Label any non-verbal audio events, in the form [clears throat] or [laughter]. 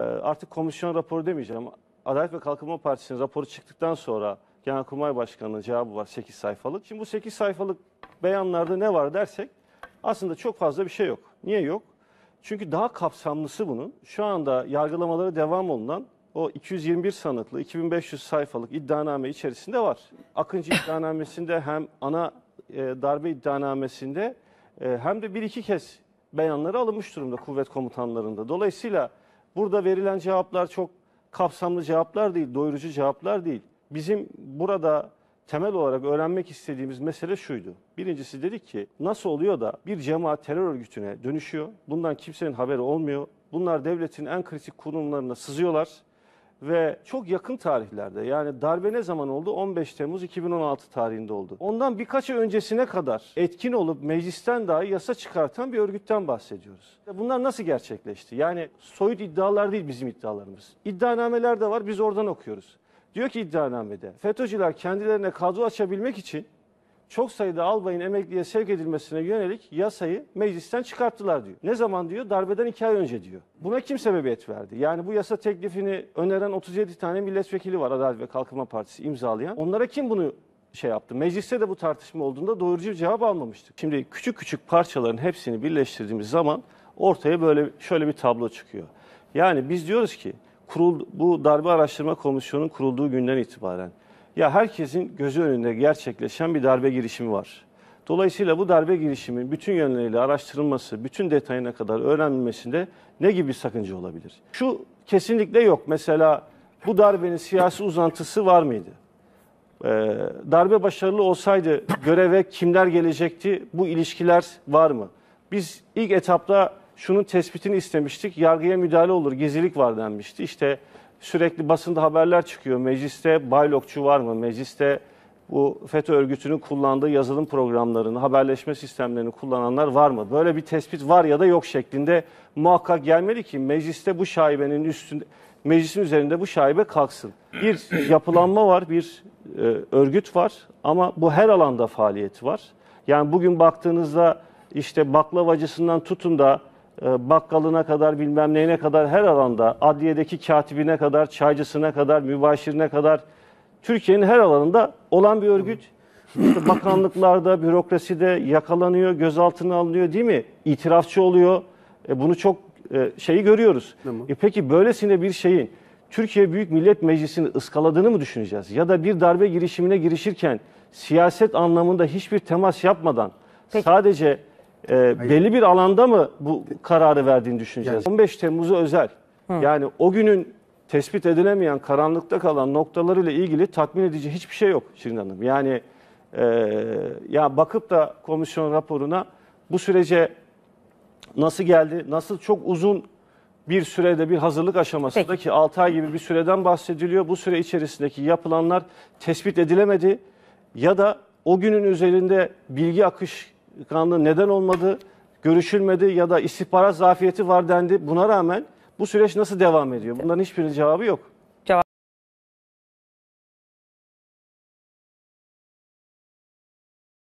Ee, Artık komisyon raporu demeyeceğim. Adalet ve Kalkınma Partisi'nin raporu çıktıktan sonra Genelkurmay Başkanı'nın cevabı var 8 sayfalık. Şimdi bu 8 sayfalık beyanlarda ne var dersek aslında çok fazla bir şey yok. Niye yok? Çünkü daha kapsamlısı bunun. Şu anda yargılamaları devam olunan o 221 sanıklı 2500 sayfalık iddianame içerisinde var. Akıncı iddianamesinde hem ana e, darbe iddianamesinde e, hem de bir iki kez beyanları alınmış durumda kuvvet komutanlarında. Dolayısıyla burada verilen cevaplar çok kapsamlı cevaplar değil, doyurucu cevaplar değil. Bizim burada temel olarak öğrenmek istediğimiz mesele şuydu. Birincisi dedik ki nasıl oluyor da bir cemaat terör örgütüne dönüşüyor? Bundan kimsenin haberi olmuyor. Bunlar devletin en kritik kurumlarına sızıyorlar ve çok yakın tarihlerde yani darbe ne zaman oldu? 15 Temmuz 2016 tarihinde oldu. Ondan birkaç öncesine kadar etkin olup meclisten dahi yasa çıkartan bir örgütten bahsediyoruz. Bunlar nasıl gerçekleşti? Yani soyut iddialar değil bizim iddialarımız. İddianameler de var biz oradan okuyoruz. Diyor ki iddianamede FETÖ'cüler kendilerine kadro açabilmek için çok sayıda albayın emekliye sevk edilmesine yönelik yasayı meclisten çıkarttılar diyor. Ne zaman diyor? Darbeden iki ay önce diyor. Buna kim sebebiyet verdi? Yani bu yasa teklifini öneren 37 tane milletvekili var Adalet ve Kalkınma Partisi imzalayan. Onlara kim bunu şey yaptı? Mecliste de bu tartışma olduğunda doyurucu bir cevap almamıştık. Şimdi küçük küçük parçaların hepsini birleştirdiğimiz zaman ortaya böyle şöyle bir tablo çıkıyor. Yani biz diyoruz ki kurul, bu darbe araştırma komisyonunun kurulduğu günden itibaren ya herkesin gözü önünde gerçekleşen bir darbe girişimi var. Dolayısıyla bu darbe girişimin bütün yönleriyle araştırılması, bütün detayına kadar öğrenilmesinde ne gibi bir sakınca olabilir? Şu kesinlikle yok. Mesela bu darbenin siyasi uzantısı var mıydı? Ee, darbe başarılı olsaydı göreve kimler gelecekti? Bu ilişkiler var mı? Biz ilk etapta şunun tespitini istemiştik. Yargıya müdahale olur, gizlilik var denmişti. İşte sürekli basında haberler çıkıyor. Mecliste baylokçu var mı? Mecliste bu FETÖ örgütünün kullandığı yazılım programlarını, haberleşme sistemlerini kullananlar var mı? Böyle bir tespit var ya da yok şeklinde muhakkak gelmeli ki mecliste bu şaibenin üstünde, meclisin üzerinde bu şaibe kalksın. Bir [clears throat] yapılanma var, bir e, örgüt var ama bu her alanda faaliyeti var. Yani bugün baktığınızda işte baklavacısından tutun da bakkalına kadar bilmem neyine kadar her alanda adliyedeki katibine kadar, çaycısına kadar, mübaşirine kadar Türkiye'nin her alanında olan bir örgüt. İşte bakanlıklarda, bürokraside yakalanıyor, gözaltına alınıyor değil mi? İtirafçı oluyor. E, bunu çok e, şeyi görüyoruz. E, peki böylesine bir şeyin Türkiye Büyük Millet Meclisi'ni ıskaladığını mı düşüneceğiz? Ya da bir darbe girişimine girişirken siyaset anlamında hiçbir temas yapmadan sadece e, belli bir alanda mı bu kararı verdiğini düşüneceğiz? 15 Temmuz'u özel. Yani o günün tespit edilemeyen, karanlıkta kalan noktalarıyla ilgili tatmin edici hiçbir şey yok Şirin Hanım. Yani e, ya bakıp da komisyon raporuna bu sürece nasıl geldi, nasıl çok uzun bir sürede bir hazırlık aşamasında Peki. ki 6 ay gibi bir süreden bahsediliyor. Bu süre içerisindeki yapılanlar tespit edilemedi ya da o günün üzerinde bilgi akışkanlığı neden olmadı, görüşülmedi ya da istihbarat zafiyeti var dendi. Buna rağmen bu süreç nasıl devam ediyor? Bunların hiçbirinin cevabı yok.